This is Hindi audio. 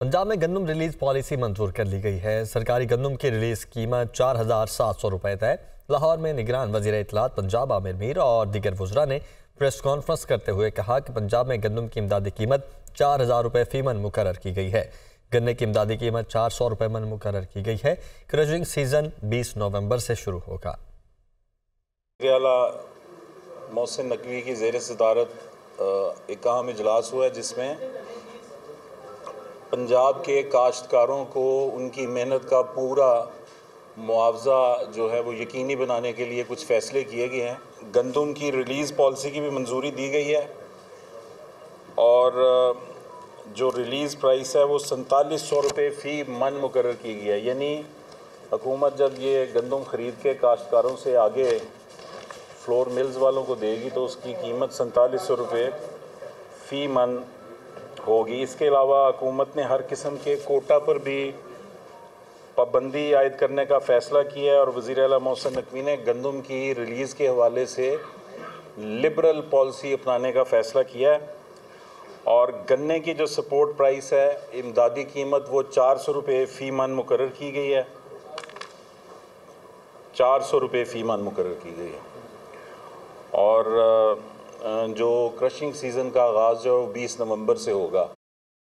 पंजाब में गंदम रिलीज़ पॉलिसी मंजूर कर ली गई है। सरकारी गंदम की रिलीज़ कीमत चार हज़ार सात सौ रुपए तय। लाहौर में निगरान वज़ीर इतलात पंजाब आमिर मीर और दीगर वजरा ने प्रेस कॉन्फ्रेंस करते हुए कहा कि पंजाब में गंदम की इमदादी कीमत चार हज़ार रुपये फ़ीमन मुकर की गई है। गन्ने की इमदादी कीमत चार सौ रुपये मन मुकर की गई है। क्रशिंग सीज़न बीस नवंबर से शुरू होगा। मोहसिन नकवी की जेर सदारत एक अहम इजलास हुआ जिसमें पंजाब के काश्तकारों को उनकी मेहनत का पूरा मुआवजा जो है वो यकीनी बनाने के लिए कुछ फ़ैसले किए गए हैं। गंदम की रिलीज़ पॉलिसी की भी मंजूरी दी गई है और जो रिलीज़ प्राइस है वो सैंतालीस सौ रुपये फ़ी मन मुकर की गई है। यानी हकूमत जब ये गंदम ख़रीद के काश्तकारों से आगे फ्लोर मिल्स वालों को देगी तो उसकी कीमत सैंतालीस सौ रुपये फ़ी मन होगी। इसके अलावा हुकूमत ने हर किस्म के कोटा पर भी पाबंदी आयद करने का फ़ैसला किया है और वज़ी अला मोहसन नकवी ने गंदम की रिलीज़ के हवाले से लिबरल पॉलिसी अपनाने का फ़ैसला किया है। और गन्ने की जो सपोर्ट प्राइस है, इमदादी कीमत वो चार सौ रुपये फ़ी मन मुकर की गई है। चार सौ रुपये फ़ी मन मुकर की गई है। जो क्रशिंग सीज़न का आगाज़ जो बीस नवंबर से होगा।